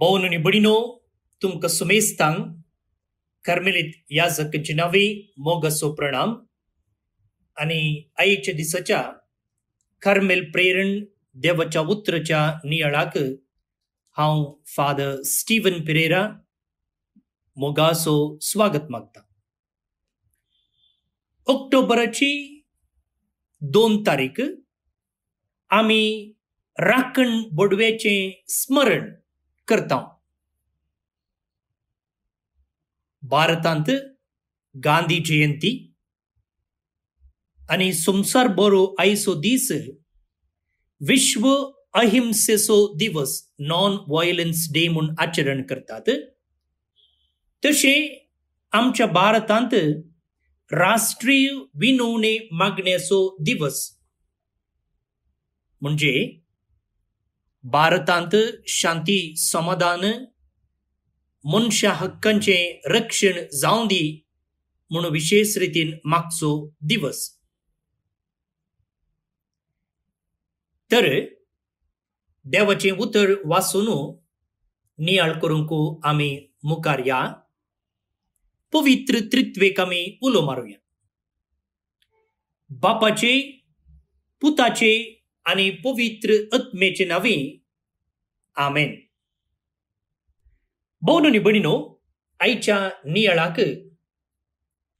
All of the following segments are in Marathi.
भौनुनी बडिनो तुमकां सुमेस्तांग कर्मेलीत याजक नावे मोगसो प्रणाम आणि आयच्या दिसाच्या कर्मेल प्रेरण देवाच्या उतरच्या नियाळाक हांव फादर स्टीवन पिरेरा मोगासो स्वागत मागता ऑक्टोबराची दोन तारीख आमी राखण बोडव्याचें स्मरण करता भारतांत गांधी जयंती आनी संसार बरो आयचो दीस विश्व अहिंसेचो दिवस नॉन व्हायलन्स डे म्हणून आचरण करतात। तशें आमच्या भारतांत राष्ट्रीय विनवणे मागण्याचो दिवस म्हणजे भारतांत शांती समाधान मनशा हक्कांचे रक्षण जावं दी म्हूण विशेष रितीन मागचो दिवस तर देवाचें उतर वाचून नियाळ करूंक आमी मुखार या पवित्र त्रित्वेक आमी उलो मारूया बापाचे पुताचे आनी पवित्र आत्मेचे नावे आमेन. बौनोनी बणिनो आयच्या नियाळाक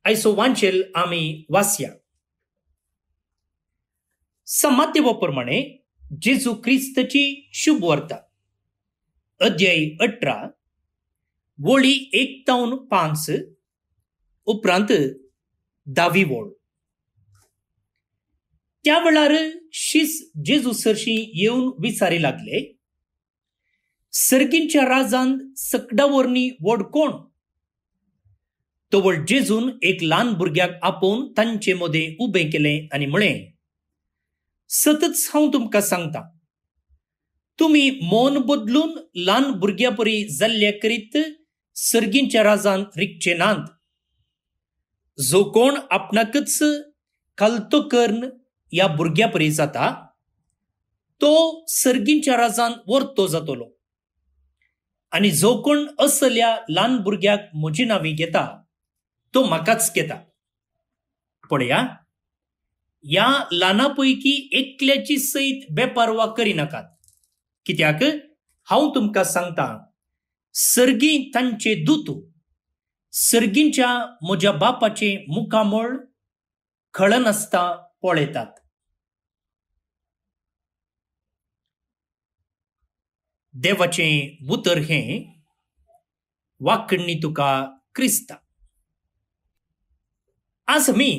आयचो वांचेल आमी वास्या. समात्यवाप्रमाणे जेजू क्रिस्तची शुभ वार्ता अध्याय अठरा. वळी एक तावन पांच. उपरांत दावी वळ त्या वेळार शीस जेजूसरशी येवन विचारी लागले सर्गींच्या राजांत सकडावरणी व्हड कोण? तवळ जेजून एक ल्हान भुरग्याक आपोवन तांचे मदें उबें केलें आनी म्हळें सतत हांव तुमकां सांगता तुमी मौन बदलून ल्हान भुरग्या परी जाल्ल्या करीत सर्गींच्या राजान रिकचे नात जो कोण आपणाकच खालतो कर्ण ह्या भुरग्या परी जाता तो सर्गींच्या राजान वर्तो जातलो. आनी जो कोण असल्या ल्हान भुरग्याक म्हजी नांवी घेता तो म्हाकाच घेता. पळया ह्या ल्हाना पैकी एकल्याची सयत बेपारवा करिनाकात कित्याक? हांव तुमकां सांगता सर्गी तांचे दूत सर्गींच्या म्हज्या बापाचे मुखामळ खळनासता पळयतात देवाचें उतर हें वाकणी तुका क्रिस्ता. आज आमी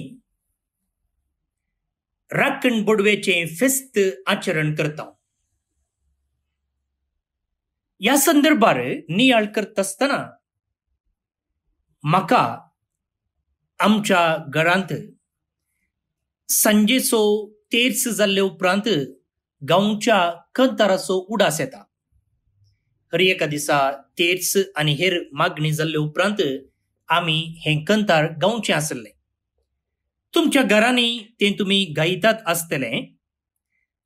राखण बोडवेचें फेस्त आचरण करता ह्या संदर्भार नियाळ करता आसतना म्हाका आमच्या घरांत सांजेचो तेर्स जाल्ले उपरांत गांवच्या कंताराचो उडास येता। हर एका दिसा तेर्स आनी हेर मागणी जाल्ले उपरांत आमी हें कंतार गांवचें आसलें। तुमच्या घरांनी तें तुमी गायतात आसतलें।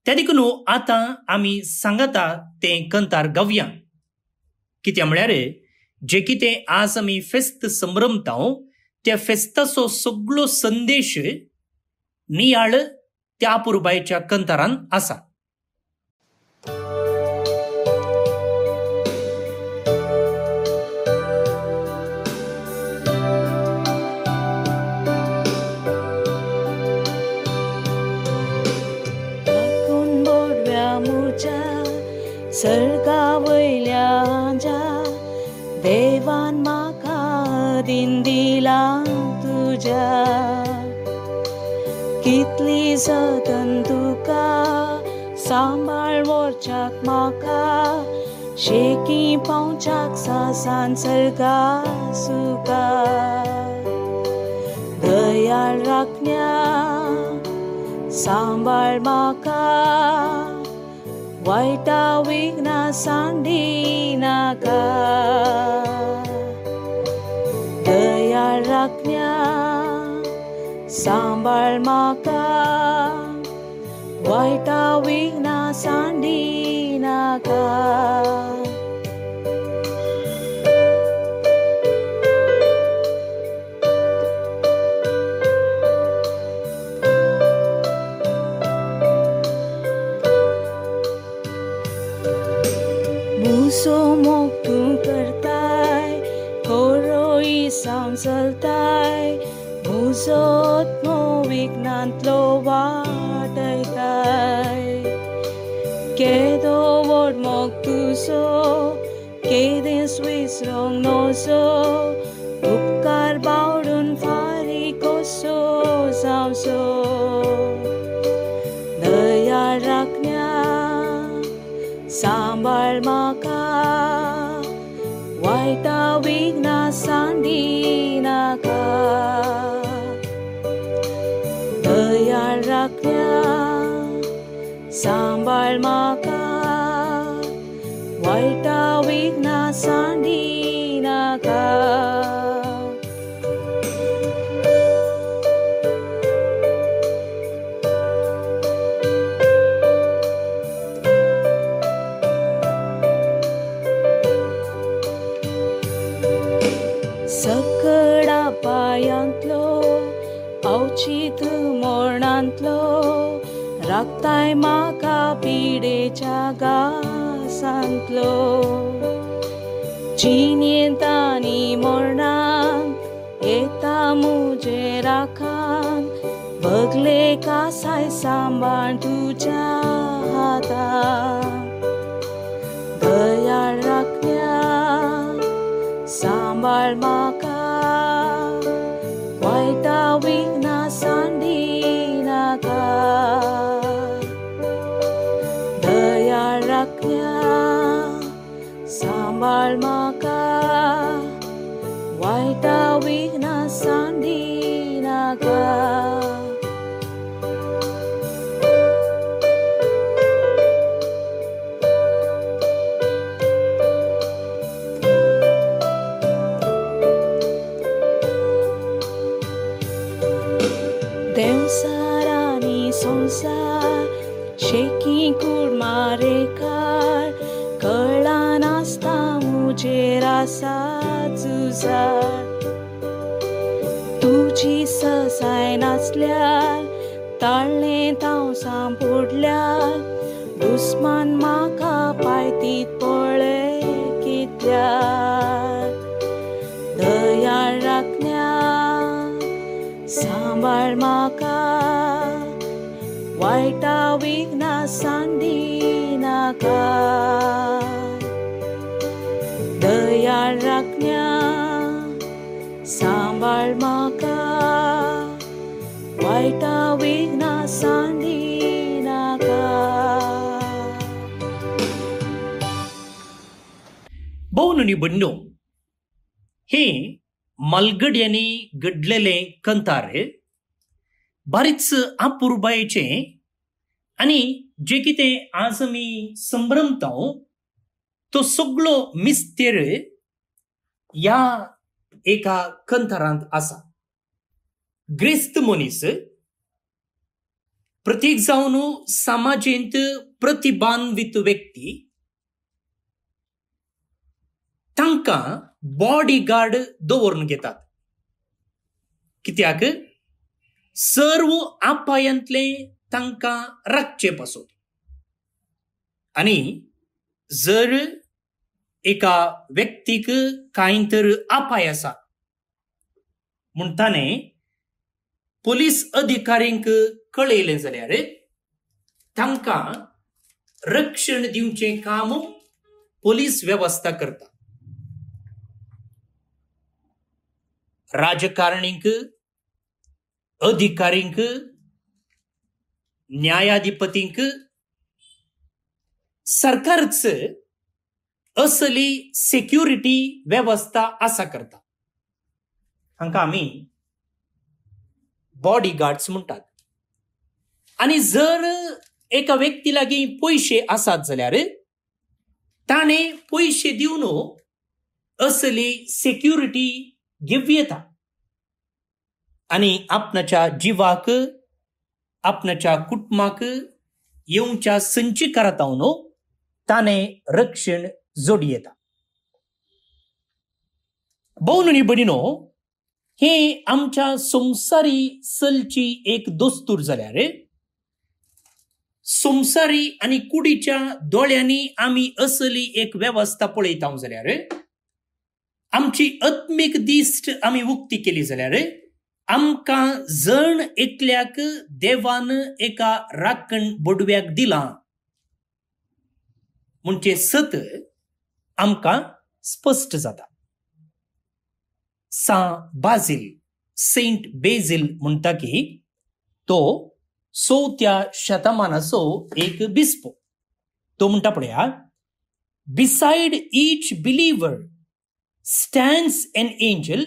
त्या देखून आतां आमी सांगता तें कंतार गावया कित्या म्हळ्यार जे कितें आज आमी फेस्त संभ्रमता हो, त्या फेस्ताचो सगळो संदेश नियाळ त्या पुरबायच्या कंतारान आसा कितली जतन तुका सांबाळ व्हरच्याक म्हाका शेकी पावच्याक सासान सर्गा सुका दयाळ राखण्या सांबाळ म्हाका वायटा विघ्ना सांडी नाका दयाळ राखण्या सांबाळ म्हाका वायटा विघ्ना सांडी नाका Jagasantlo. Chinyentani mornan Eta muje rakhan. Bagle kasai sambantu बहुनुनी बन्नो हे मलगड्यांनी घडलेले कंतार बरेच अपुर्बायेचे आणि जे कितें आज आमी संभ्रमता तो सगळो मिस्तेर ह्या एका कंथारांत आसा ग्रेस्त मनीस प्रत्येक जावन समाजेंत प्रतिबांधित व्यक्ती तांकां बॉडी गार्ड दवरून घेतात कित्याक सर्व आपायांतले तांकां राखचे पासून आनी जर एका व्यक्तीक कांय तर आपाय आसा म्हूण ताणें पुलीस अधिकाऱ्यांक कळयलें जाल्यार तांकां रक्षण दिवचें काम पुलीस वेवस्था करता राजकारणींक अधिकारींक न्यायाधिपतींक सरकारच असली सेक्युरिटी वेवस्था आसा करता. हांकां आमी बॉडी गार्ड्स म्हणटात आनी जर एका व्यक्ती लागीं पयशे आसात जाल्यार ताणें पयशे दिवन असली सेक्युरिटी घेवं येता आनी आपणाच्या जिवाक आपणाच्या कुटुंबाक येवच्या संचीकारातावन ताणें रक्षण जोडी येता भोवनणी बणीनो हे आमच्या संसारी चलची एक दोस्तूर जाल्यार संसारी आनी कुडीच्या दोळ्यांनी आमी असली एक वेवस्था पळयता जाल्यार आमची आत्मीक दिस्ट आमी उक्ती केली जाल्यार आमकां जण एकल्याक देवान एका राखण बोडव्याक दिलां. म्हणजे सत आमकां स्पश्ट जाता. सा बाजील सेंट बेझील म्हणटा की तो चवथ्या शतमानाचो एक बिस्पो. तो म्हणटा पळया बिसायड इच बिलिव्हर stands an angel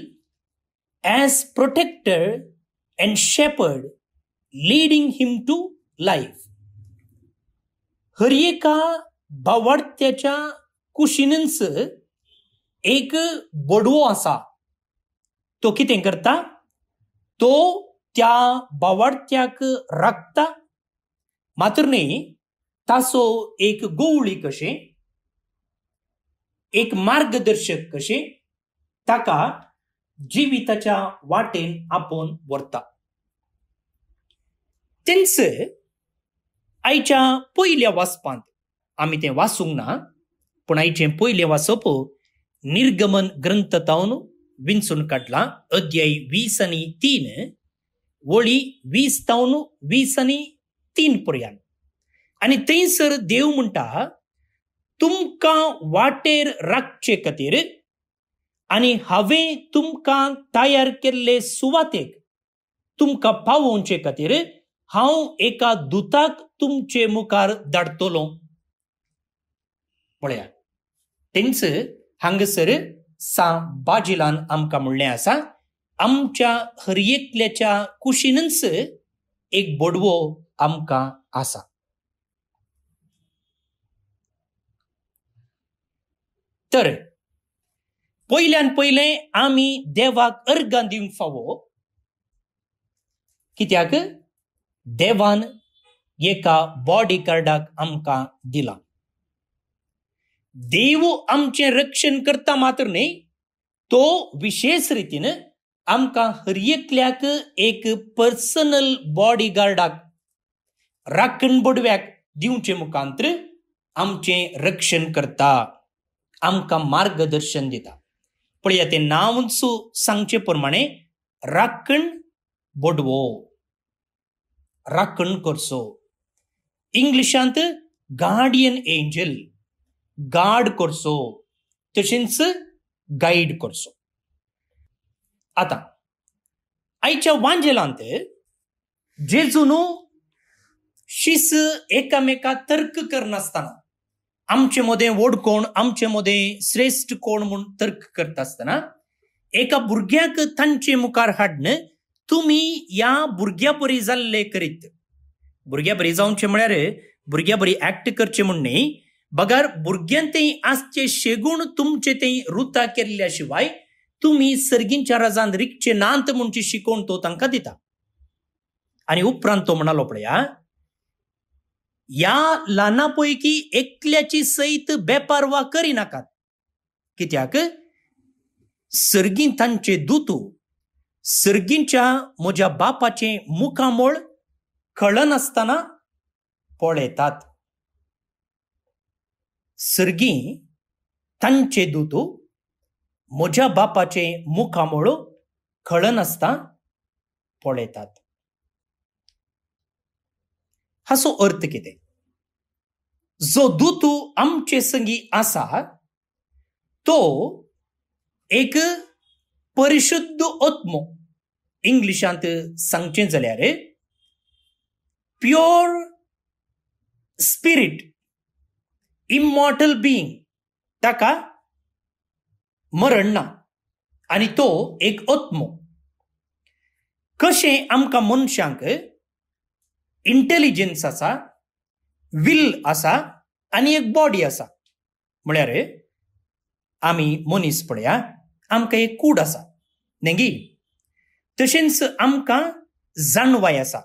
as protector and shepherd, leading him to life. हर एका भावार्थ्याच्या कुशीनच एक बडवो आसा तो कितें करता? तो त्या भावार्थ्याक राखता. मात्र न्ही ताचो एक गवळी कशें एक मार्गदर्शक कशें ताका जिविताच्या वाटेन आपोवन व्हरता तेंच आयच्या पयल्या वाचपांत आमी तें वाचूंक ना पूण आयचें पयलें वाचप निर्गमन ग्रंथतावन विंचून काडलां अध्याय वीस आनी तीन वळी वीस तावन वीस आनी तीन पर्यंत. आनी थंयसर देव म्हणटा तुमकां वाटेर राखचे खातीर आनी हांवें तुमकां तयार केल्ले सुवातेक तुमकां पावोवचे खातीर हांव एका दुताक तुमचे मुखार धाडटलो पळया. तेंच हांगसर सा बाजिलान आमकां म्हणलें आसा आमच्या हर कुशीनच एक बडवो आमकां आसा. तर पयल्यान पयलें आमी देवाक अर्गान दिवंक फावो. कित्याक? देवान एका बॉडी कार्डाक आमकां दिला. देव आमचें रक्षण करता मात्र न्ही तो विशेष रितीन आमकां हर एकल्याक एक पर्सनल बॉडी गार्डाक राखण बुडव्याक दिवचे मुखांत्र आमचें रक्षण करता. आमकां मार्गदर्शन दिता. पळया तें नांवच सांगचे प्रमाणे राखण बडवो. राखण करचो इंग्लिशांत गार्डियन एंजल गार्ड करचो तशेंच गायड करचो आतां आयच्या वांजेलांत जेजून शिस एकामेकाक तर्क करनासतना आमचे मदें व्हड कोण आमचे मदें श्रेश्ठ कोण म्हूण तर्क करता आसतना एका भुरग्याक तांचे मुखार हाडन तुमी ह्या भुरग्या बरी जाल्ले करीत. भुरग्या बरी जावचे म्हळ्यार भुरग्या बरी एक्ट करचे म्हण न्ही बगार भुरग्यां तें आसचे शेगूण तुमचे तें रुता केल्ल्या शिवाय तुमी सर्गींच्या राजान रिकचे नांत म्हणची शिकवण तो तांकां दिता. आनी उपरांत तो म्हणालो पळया ह्या ल्हाना पैकी एकल्याची सैत बेपारवा करिनाकात कित्याक? सर्गीं तांचे दुतू सर्गींच्या म्हज्या बापाचें मुखामोळ कळनासतना पळयतात सर्गी तांचे दुतू म्हज्या बापाचें मुखामोळ कळनासता पळयतात हाचो अर्थ कितें? जो दुतू आमचे संगी आसा तो एक परिशुद्ध आत्मो इंग्लिशांत सांगचें जाल्यार प्युअर स्पिरिट इमॉर्टल बिईंग ताका मरण ना आनी तो एक ओत्मो. कशें आमकां मनशांक इंटेलिजन्स आसा विल आसा आनी एक बॉडी आसा म्हळ्यार आमी मनीस पळया आमकां एक कूड आसा नेगी? तशेंच आमकां जाणवाय आसा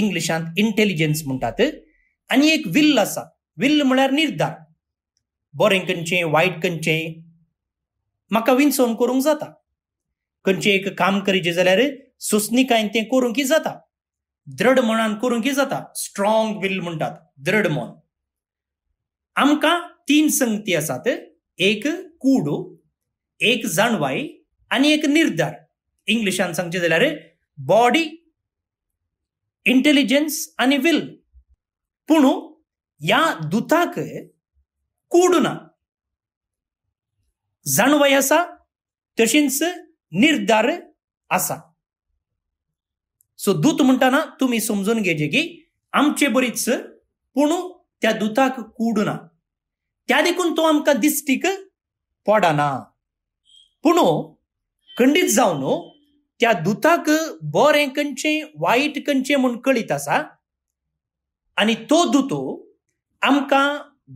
इंग्लिशांत इंटेलिजन्स म्हणटात आनी एक विल्ल आसा विल्ल म्हळ्यार निर्धार. बरें खंयचें वायट खंयचें म्हाका विंचोवन करूंक जाता. खंयचें एक काम करीचें जाल्यार सुस्निकायेन तें करूंकय जाता. दृढ मनान कितें जाता. स्ट्रॉंग विल म्हणटात दृढ मन. आमकां तीन संगती आसात. एक कूड एक जाणवाय आनी एक निर्धार. इंग्लिशान सांगचे जाल्यार बॉडी इंटेलिजन्स आनी विल पूण ह्या दुताक कूड ना. जाणवाय आसा तशींच निर्धार आसा सो दूत म्हणटाना तुमी समजून घेवचे की आमचे बरीच पूण त्या दुताक कूड ना त्या देखून तो आमकां दिश्टीक पडना. पूण खंडीत जावन त्या दुताक बरें खंयचें वायट खंयचें म्हूण कळीत आसा. आनी तो दुतो आमकां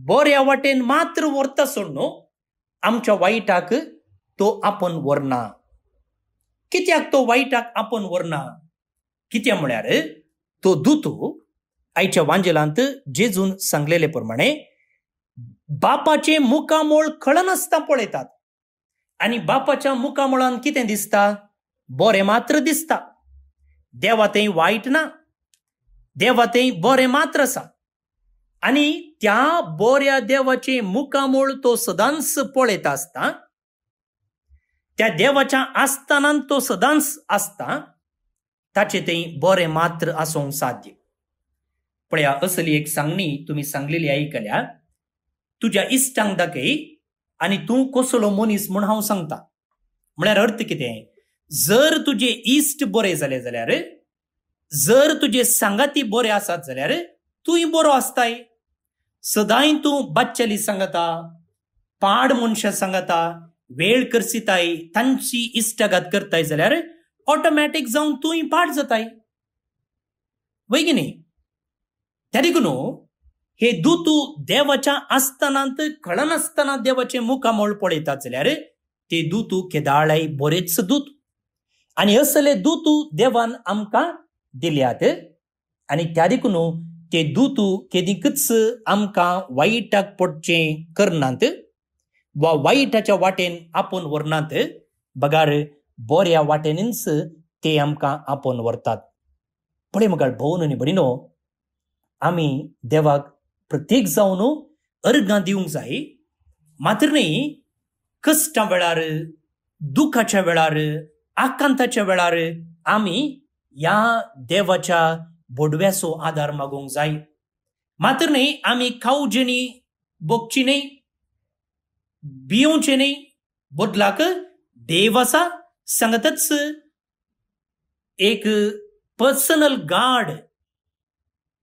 बऱ्या वाटेन मात्र व्हरता सोड न्हू आमच्या वायटाक तो आपण व्हरना. कित्याक तो वायटाक आपोवन व्हरना? कित्या म्हळ्यार तो दुतो आयच्या वांजेलांत जेजून सांगलेले प्रमाणे बापाचे मुखामोळ खळनासता पळयतात आनी बापाच्या मुखामोळान कितें दिसता बरें मात्र दिसता देवा तें वायट ना देवा तें बरें मात्र आसा आनी त्या बऱ्या देवाचे मुखामोळ तो सदांच पळयता आसता त्या देवाच्या आस्थानान तो सदांच आसता ताचे तें बरें मात्र आसूंक साध्य. पळया असली एक सांगणी तुमी सांगलेली आयकल्या तुज्या इश्टांक दाखय आनी तूं कसलो मनीस म्हूण हांव सांगता. म्हळ्यार अर्थ कितें जर तुजे इश्ट बरे जाले जाल्यार जर तुजे सांगाती बरे आसात जाल्यार तूंय बरो आसताय. सदांय तूं बाच्च्याली सांगता पाड मनशां सांगता वेळ करसिताय तांची इश्टाघात करताय जाल्यार ऑटोमॅटीक जावन तूंय पाड जाताय वय की न्ही? त्या देखून हे दुतू देवाच्या आस्थानांत कळनासतना देवाचे मुखामोळ पळयतात जाल्यार ते दूत केदाळाय बरेच दूत. आनी असले दूत देवान आमकां दिल्यात. आनी त्या देखून ते दुतू केदीकच आमकां वायटाक पडचें करनात. वा वायटाच्या वाटेन आपोवन व्हरनात बघार बोऱ्या वाटेनच ते आमकां आपोवन व्हरतात पळय मुखार भोवन आनी भयणीनो आमी देवाक प्रत्येक जावन अर्गां दिवंक जाय मात्र न्ही कश्टा वेळार दुखाच्या वेळार आकांताच्या वेळार आमी ह्या देवाच्या बोडव्याचो आदार मागूंक जाय मात्र न्ही आमी खावचे न्ही बोगची न्ही भियोवचे न्ही बदलाक देव आसा सांगतच एक पर्सनल गार्ड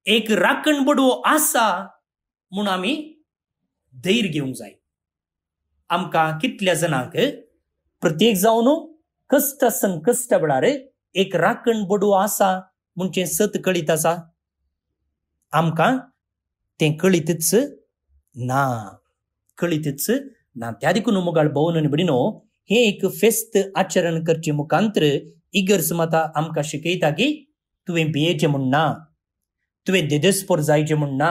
एक राखण बडवो आसा म्हूण आमी धैर्य घेवंक जाय आमकां कितल्या जाणांक प्रत्येक जावन कश्ट संकश्ट वेळार एक राखण बडवो आसा म्हणचें सत कळीत आसा? आमकां तें कळीतच ना. कळीतच ना. त्या देखून मुगाळ भोवन आनी बडिनो हे एक फेस्त आचरण करचे मुखांतर इगर्ज माता आमकां शिकयता की तुवें भियेचें म्हूण ना तुवें देदेस्पोर जायचें म्हूण ना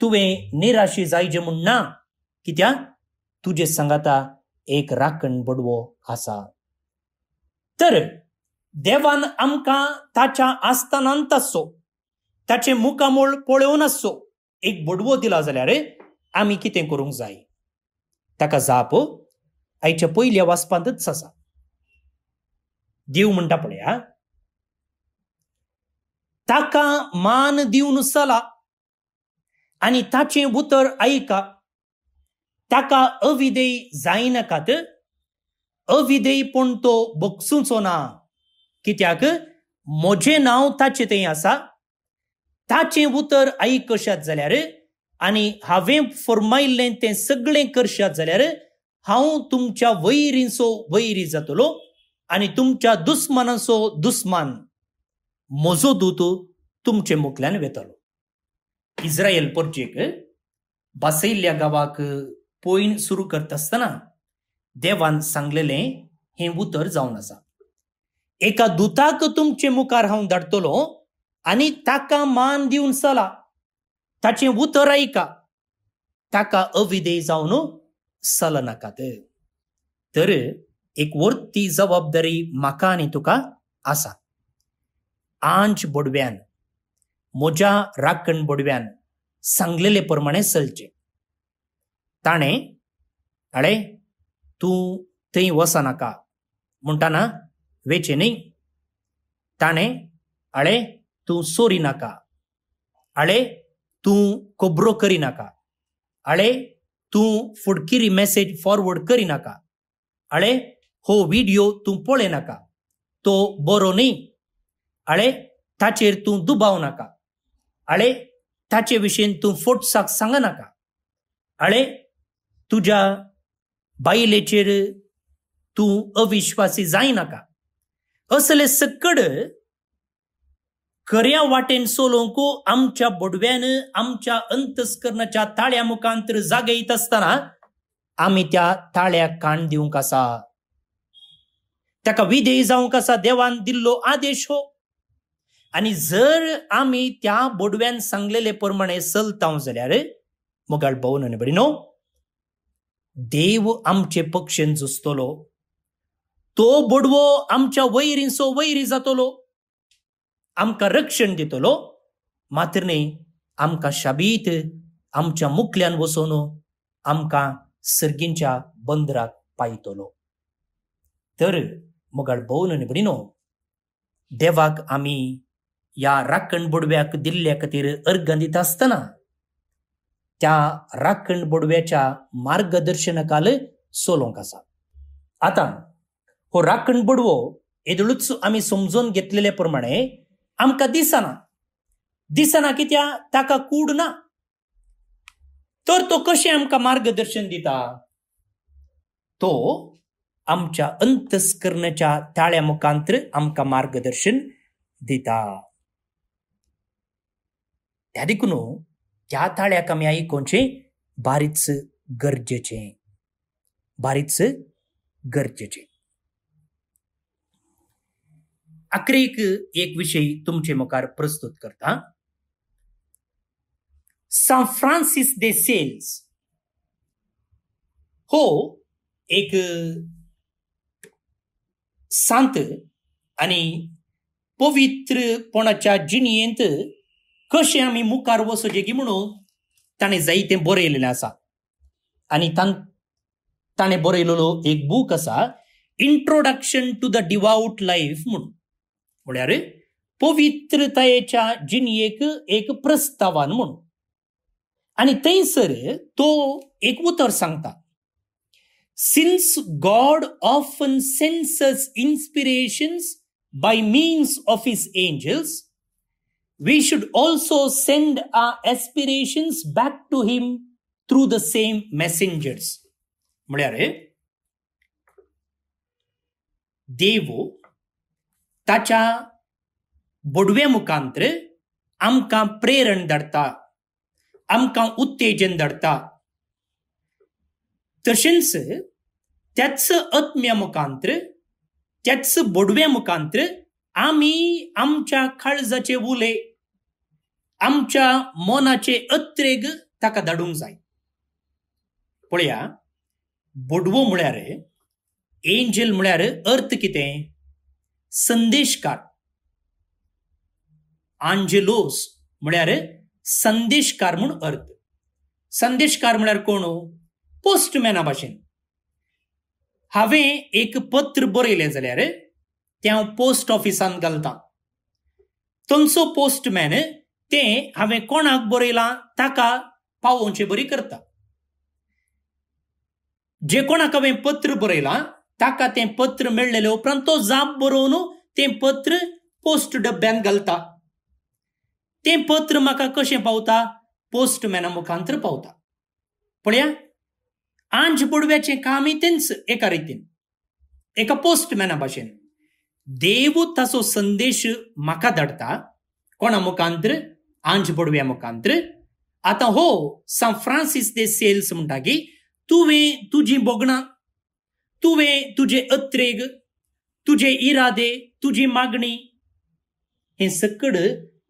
तुवें निराशी जायचें म्हूण ना कित्याक तुजे सांगाता एक राखण बडवो आसा तर देवान आमकां ताच्या आस्थानांत आसचो ताचे मुखामोळ पळोवन आसचो एक बडवो दिला जाल्यार आमी कितें करूंक जाय ताका जाप आयच्या पयल्या वाचपांतच आसा देव म्हणटा पळया ताका मान दिवन चला. आनी ताचें उतर आयका ताका अविदेय जायनाकात अविधेयपण तो बगसूचो ना. कित्याक? म्हजें नांव ताचें थंय आसा ताचें उतर आयकशात जाल्यार. आनी हांवें फरमायल्लें तें सगळें करशात जाल्यार. हांव तुमच्या वैरींसो वैरी जातलो आनी तुमच्या दुस्मानाचो दुस्मान. म्हजो दूत तुमचे मुखल्यान वेतलो. इस्रायल पोर्चेक बासयल्ल्या गांवाक पोयण सुरू करता आसतना देवान सांगलेलें हें उतर जावन आसा. एका दुताक तुमचे मुखार हांव धाडटलो आनी ताका मान दिवन चला. ताचें उतर आयका ताका अविदेय जावन चलनाकात तर एक वर्ती जबाबदारी म्हाका आनी तुका आसा आंच बोडव्यान म्हज्या राखण बोडव्यान सांगलेले प्रमाणे चलचें ताणें अळे तूं थंय वसनाका म्हणटाना वेचे न्ही ताणें आळे तूं सोरी नाका आळे तूं कोबरो करिनाका आळे तूं फुडकिरी मेसेज फॉरवर्ड करिनाका आळे हो व्हिडिओ तूं पळयनाका तो बरो न्ही आळे ताचेर तूं दुबाव नाका. आळे ताचे विशयीन तूं फोटसाक सांगनाका आळे तुज्या बायलेचेर तूं अविश्वासी जायनाका असले सकड खऱ्या वाटेन सोलोंको आमच्या बोडव्यान आमच्या अंतस्करणाच्या ताळ्या मुखांतर जागयत आसतना आमी त्या ताळ्याक कान दिवंक आसा ताका विधेय जावंक आसा देवान दिल्लो आदेश हो? आनी जर आमी त्या बोडव्यान सांगलेले प्रमाणे चलताव जाल्यार मुगाळ भोवन आनी बडी न्हू देव आमचे पक्षेन झुजतलो. तो बोडवो आमच्या वैरींचो वैरी जातलो. आमकां रक्षण दितलो. मात्र न्ही आमकां शाबीत आमच्या मुखल्यान वचोन आमकां सर्गींच्या बंदराक पायतलो. तर मोगाळ भोवन निबडिनो न्हू देवाक आमी ह्या राखण बुडव्याक दिल्ल्या खातीर अर्घ दिता आसतना त्या राखण बोडव्याच्या मार्गदर्शनाकाल सोलोंक आसा. आतां हो राखण बुडवो येदळूच आमी समजून घेतलेले प्रमाणे आमकां दिसना. दिसना कित्या? ताका कूड ना. तर तो कशें आमकां मार्गदर्शन दिता? तो आमच्या अंतस्करणाच्या ताळ्या मुखांतर आमकां मार्गदर्शन दिता. त्या देखून हो, त्या ताळ्याक आमी आयकोवचें बारीच गरजेचें. बारीच गरजेचें. अकरेक एक विषयी तुमचे मुखार प्रस्तुत करता. सान फ्रांसीस दे सेल्स हो एक सांत आणि पवित्रपणाच्या जिणयेंत कशें आमी मुखार वचोचें की म्हणून ताणें जायतें बरयलेलें आसा आनी तां ताणें बरयलेलो एक बूक आसा introduction to the devout life म्हणून. म्हणल्यार पवित्रतायेच्या जिनयेक एक प्रस्तावान म्हण आणि थंयसर तो एक उतर सांगता since God of sends us inspirations by means of his angels we should also send our aspirations back to him through the same messengers म्हळ्यार देवो ताच्या बोडवे मुखांतर आमकां प्रेरण धाडटा आमकां उत्तेजन धाडटा तशेंच त्याच आत्म्या मुखांतर त्याच बोडव्या मुखांतर आमी आमच्या काळजाचे उले आमच्या मोनाचे अत्रेग ताका धाडूंक जाय. पळया बोडवो म्हळ्यार एंजल म्हळ्यार अर्थ कितें? संदेशकार आंजेलोस म्हळ्यार संदेशकार म्हूण अर्थ. संदेशकार म्हळ्यार कोण हो? पोस्टमॅना भाशेन हांवें एक पत्र बरयलें जाल्यार तें हांव पोस्ट ऑफिसान घालतां. थंयचो पोस्टमॅन तें हांवें कोणाक बरयलां ताका पावोवचें बरी करता. जे कोणाक हांवें पत्र बरयलां ताका तें पत्र मेळलेले उपरांत तो जाप बरोवन तें पत्र पोस्ट डब्यान घालता. तें पत्र म्हाका कशें पावता? पोस्टमॅना मुखांतर पावता. पळया आंज बुडव्याचें कामय तेंच एका रितीन. एका पोस्टमॅना भाशेन. देव ताचो संदेश म्हाका धाडटा कोणा मुखांतर? आंज बुडव्या मुखांतर. आतां हो सान फ्रांसीस दे सेल्स म्हणटा की तुवें तुजी बोगणां तुवें तुजे अत्रेग तुजे इरादे तुजी मागणी हें सकड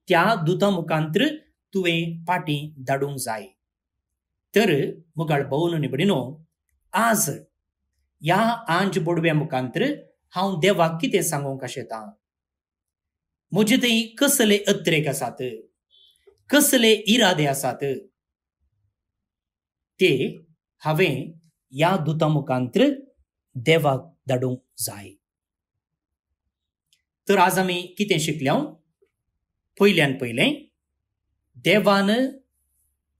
त्या दुता मुखांतर तुवें पाटी धाडूंक जाय. तर मुगाळ भोवन निबडिनो आज ह्या आंज बोडव्या मुखांतर हांव देवाक कितें सांगूंक आशेता म्हजे थंय कसले अत्रेक आसात? कसले इरादे आसात? ते हांवें ह्या दुता मुखांतर देवाक धाडूंक जाय तर आज आमी कितें शिकल्या? पयल्यान पयलें देवान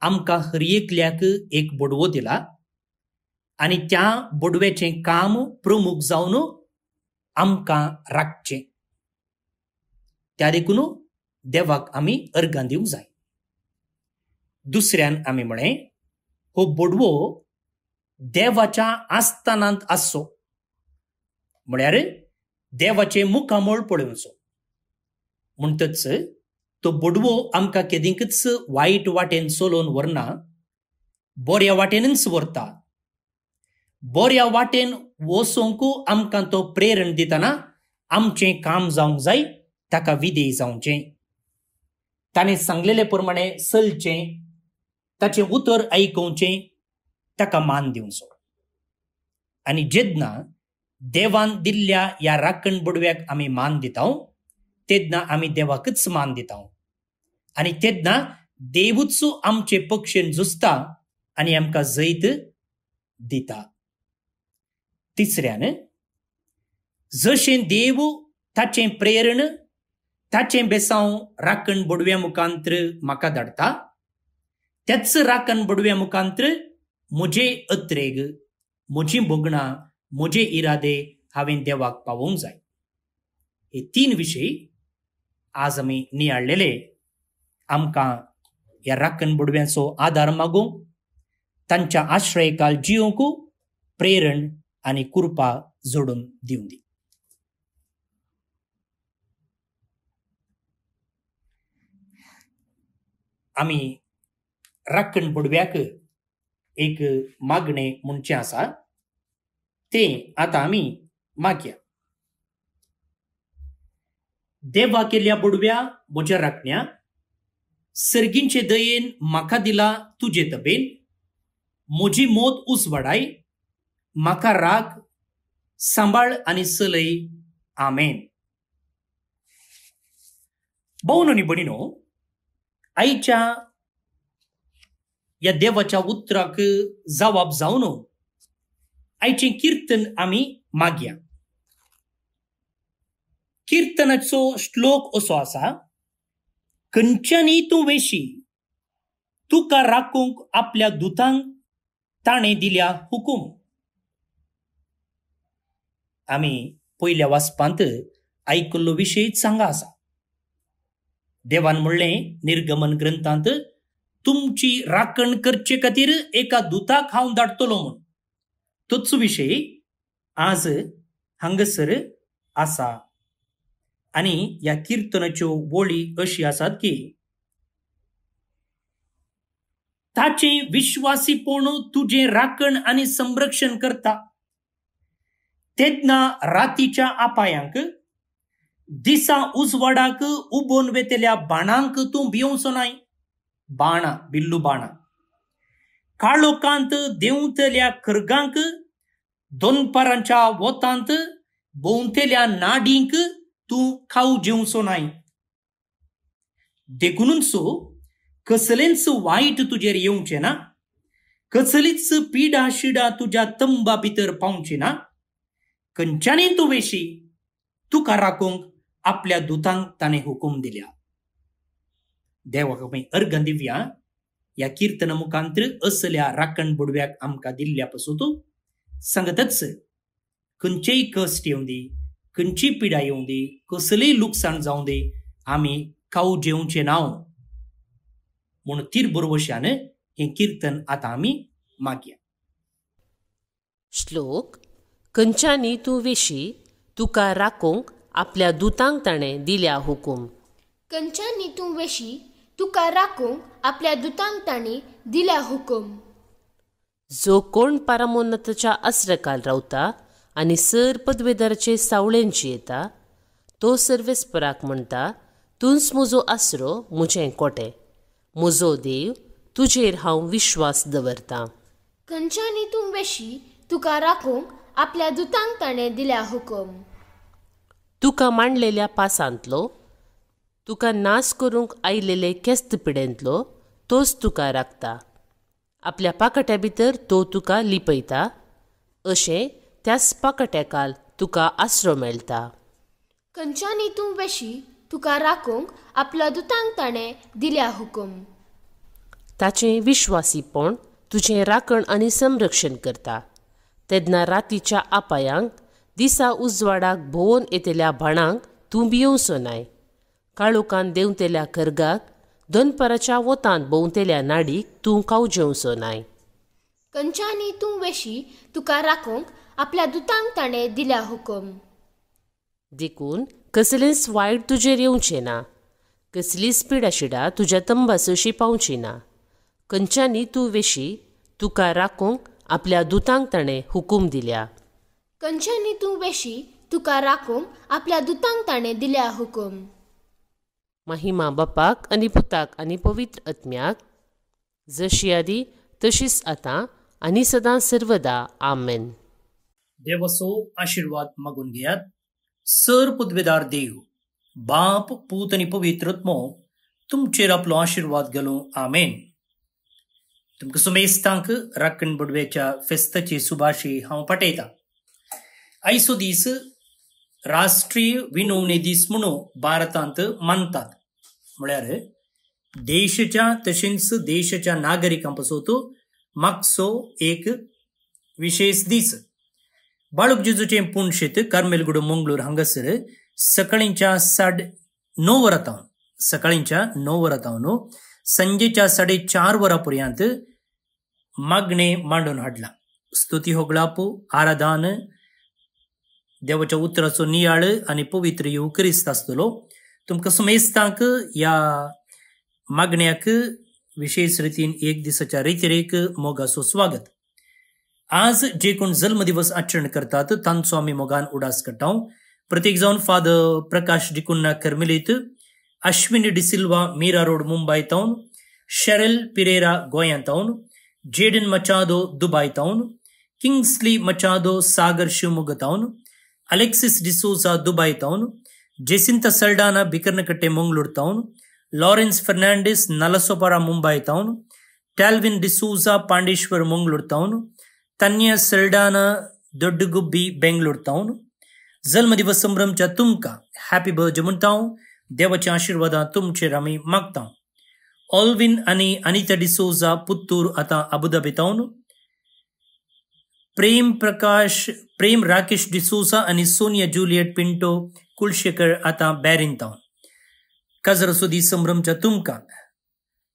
आमकां हर एकल्याक एक बडवो दिला आनी त्या बडवेचें काम प्रमुख जावन आमकां राखचें. त्या देखून देवाक आमी अर्गां दिवंक जाय. दुसऱ्यान आमी म्हळें हो बडवो देवाच्या आस्थानांत आसचो म्हळ्यार देवाचे मुखामोळ पळोवचो. म्हणटच तो बडवो आमकां केदींकच वायट वाटेन चलोवन व्हरना बऱ्या वाटेनच व्हरता. बऱ्या वाटेन वचोंकू आमकां तो प्रेरण दितना आमचें काम जावंक जाय ताका विदेय जावचें. ताणें सांगलेले प्रमाणे चलचें ताचें उतर आयकुवचें ताका मान सोड. आनी जेन्ना देवान दिल्ल्या ह्या राखण बुडव्याक आमी मान दिता तेदना आमी देवाकच मान दिता आनी तेदना देवूच आमचे पक्षेन झुजता आनी आमकां जैत दिता. तिसऱ्यान जशें देव ताचें प्रेरण ताचें बेसांव राखण बुडव्या मुखांत्र म्हाका धाडटा त्याच राखण बुडव्या मुखांत्र म्हजे अत्रेग म्हजी भोगणां म्हजे इरादे हांवें देवाक पावोवंक जाय। हे तीन विशय आज आमी नियाळलेले. आमकां ह्या राखण बुडव्यांचो आदार मागूंक तांच्या आश्रयकाल जिवंक प्रेरण आनी कृपा जोडून दिवंक दी। आमी राखण बुडव्याक एक मागणें म्हणचें आसा तें आतां आमी मागया. देवा केल्या बुडव्या म्हज्या राखण्या सर्गींचे दयेन म्हाका दिला तुजे तबेन म्हजी मोत उसवाडाय म्हाका राख सांबाळ आनी सलय आमेन. भोवन आनी भणीनो आयच्या देवाच्या उतराक जबाब जावन आयचें किर्तन आमी मागया किर्तनाचो श्लोक असो आसा खंयच्यानी तूं वेशी तुका राखूंक आपल्या दुतांक ताणें दिल्या हुकूम आमी पयल्या वाचपांत आयकल्लो विशय सांगा आसा देवान म्हणलें निर्गमन ग्रंथांत तुमची राखण करचे खातीर एका दुताक हांव धाडटलो म्हूण. तोच विशय आज हांगसर आसा. आनी ह्या किर्तनाच्यो वळी अशी आसात की ताचे विश्वासीपण तुजें राखण आनी संरक्षण करता. तेदना रातीच्या आपायांक दिसा उजवाडाक उबोन वेतेल्या बाणांक तूं भियोवचो नाय बाण बिल्लू बाण. काळोखांत देंवतल्या कर्गांक दोनपारांच्या वोतांत भोंवतेल्या नाडींक तूं खाऊ जेवचो नाय देखूनच कसलेंच वायट तुजेर येवचें ना कसलीच पिडा शिडा तुज्या तंबा भितर पावची ना खंयच्यानी तुवेशी तुका राखूंक आपल्या दुतांक ताणें हुकूम दिल्या. देवाक आमी अर्घ दिवया ह्या किर्तन मुखांत्र असल्या राखण बुडव्याक आमकां दिल्ल्या पासून सांगतच. खंयचेय कश्ट येवं दी खंयची पिडा येवं दी कसलेय लुकसाण जावं दी आमी खाऊ जेवचें नांव. म्हूण तीर बरोवश्यान हें किर्तन आतां आमी मागया. श्लोक खंयच्यानी तूं वेशी तुका राखूंक आपल्या दुतांक ताणें दिल्या हुकूम. कंच्यानी तूं वेशी तुका राखूंक आपल्या दुतांक तांणी दिल्या हुकूम. जो कोण पारामोन्नतच्या आश्रकाल रावता आनी सर पदवेदाराचे सावळेन जियेता तो सर्वेस्पराक म्हणटा तूंच म्हजो आसरो म्हजें कोटे म्हजो देव तुजेर हांव विश्वास दवरतां. खंयच्यानी तूं वेशी तुका राखूंक आपल्या दुतांक ताणें दिल्या हुकूम. तुका मांडलेल्या पासांतलो तुका नाश करूंक आयलेले केस्त पिडेंतलो तोच तुका राखता. आपल्या पाकट्या भितर तो तुका लिपयता. अशें त्याच पाकट्याकाल तुका आसरो मेळटा खंयच्यानी तूं वेशी तुका राखूंक आपल्या दुतांक ताणें दिल्या हुकूम. ताचें विश्वासीपण तुजें राखण आनी संरक्षण करता. तेन्ना रातीच्या आपायांक दिसा उजवाडाक भोंवून येतल्या भाणांक तूं भियोवचो नाय. काळोखान देंवतेल्या कर्गाक दनपराच्या वोतांत भोंवतेल्या नाडीक तूं कावजेवचो नाय खंयच्यानी तूं वेशी तुका राखूंक आपल्या दुतांक ताणें दिल्या हुकूम. देखून कसलेंच वायट तुजेर येवचें ना. कसलीच पिडाशिडा तुज्या तंबासशी पावची ना. खंयच्यानी तूं वेशी तुका राखूंक आपल्या दुतांक ताणें हुकूम दिल्या. खंयच्यानी तूं वेशी तुका राखूंक आपल्या दुतांक ताणें दिल्या हुकूम. महिमा बापाक आनी पुताक आनी पवित्र आत्म्याक जशी आदी तशीच आतां आनी सदां सर्वदा आमेन देवसो आशीर्वाद मागून घेयात सर पुदवेदार देव बाप पूत आनी पवित्रत्मो तुमचेर आपलो आशीर्वाद घालूं आमेन तुमकां सुमेस्तांक राखण बुडवेच्या फेस्ताची सुभाशी हांव पाठयतां आयचो दीस राष्ट्रीय विनोवणे दीस म्हणून भारतांत मानतात म्हळ्यार देशच्या तशेंच देशच्या नागरिकां पासत मागचो एक विशेष दीस. बाळूक जेजूचे पुणशेत कार्मेलगुडो मंगळूर हांगासर सकाळींच्या साडे णव वरां तावन सकाळींच्या णव वरां तावन संजेच्या साडे चार वरां पर्यंत मागणे मांडून हाडला. स्तुती होगळाप आराधान देवाच्या उतराचो नियाळ आनी पवित्र येऊ क्रिस्त आसतलो. तुमकां सुमेस्तांक ह्या मागण्याक विशेष रितीन एक दिसाच्या रितरेक मोगाचो स्वागत. आज जे कोण जल्म दिवस आचरण करतात तांचो आमी मोगान उडास काडटा प्रत्येक जावन फादर प्रकाश डिकुन्ना करमिलीत अश्विनी डिसिल्वा मीरा रोड मुंबय तावन शेरल पिरेरा गोंयांत तावन जेडन मचादो दुबय तावन किंग्सली मचादो सागर शिवमोग तावन Alexis D'Souza Dubai तावन Jacintha Saldanha Bikarnakatte Mangaluru town Lawrence Fernandes Nalasopara Mumbai town Talwin D'Souza Pandeshwar Mangaluru town Tanya Saldanha Doddagubbi Bengaluru town ಜನ್ಮ ದಿವಸ ಸಂಭ್ರಮಚ ತುಮ್ಕ ಹ್ಯಾಪಿ ಬರ್ಜ್ ಮುಂತಾವ್ ದೇವಚ ಆಶೀರ್ವಾದ ತುಮ್ಚೆ ರಮಿ ಮಾಗ್ತಾವ್ ಆಲ್ವಿನ್ ಅನಿ ಅನಿತಾ ಡಿಸೋಜಾ ಪುತ್ತೂರು ಅತ Abu Dhabi town Prem Prakash Prem Rakesh D'Souza ಅನಿ ಸೋನಿಯಾ ಜೂಲಿಯಟ್ ಪಿಂಟೋ कुलशेखर आतां बॅरीन काजर काजराचो संभ्रमच्या तुमकां.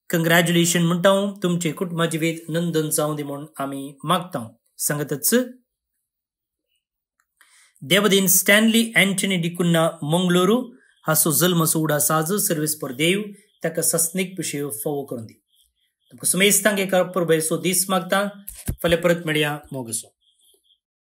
कंग्रॅच्युलेशन म्हणटा तुमचे कुटुंबाचे वेद नंदन जावं दी म्हूण आमी मागता सांगतच. देवदीन स्टॅनली अँटनी डिकुन्ना मंगलोरू हाचो जल्म सोडा साज सर्वीस पर देव ताका सस्नीक पिशेव फावो करून दी. तुमकां सुमेस्तांक एका परबेचो दीस मागता. फाल्यां परत मेळया मोगसो.